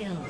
kill.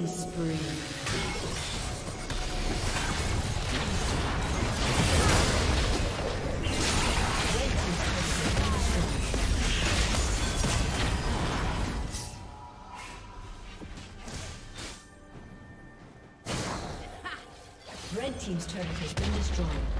Killing spree. Red Team's turret has been destroyed.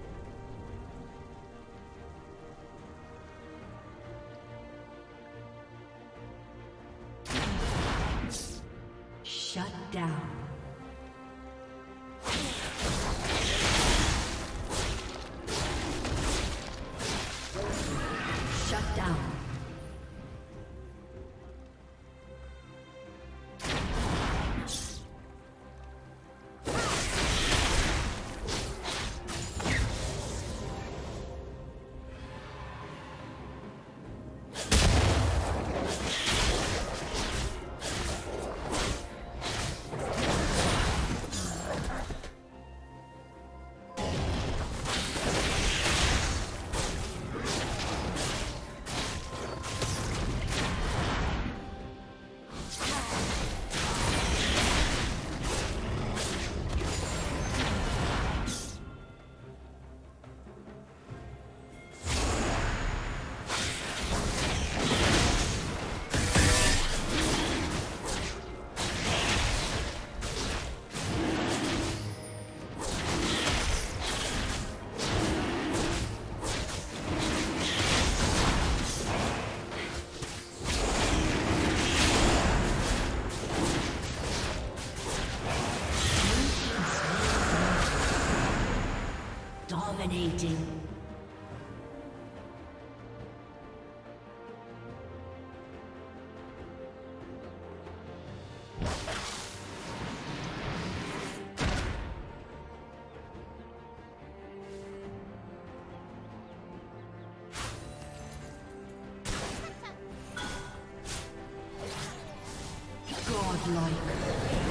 Dominating. Godlike.